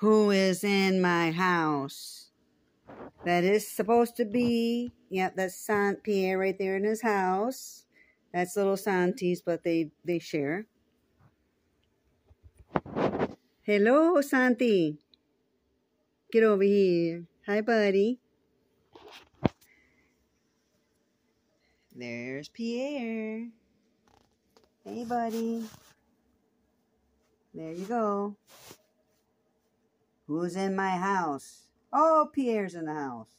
Who is in my house? That is supposed to be, yep, that's Saint Pierre right there in his house. That's little Santis, but they, they share. Hello, Santi. Get over here. Hi, buddy. There's Pierre. Hey, buddy. There you go. Who's in my house? Oh, Pierre's in the house.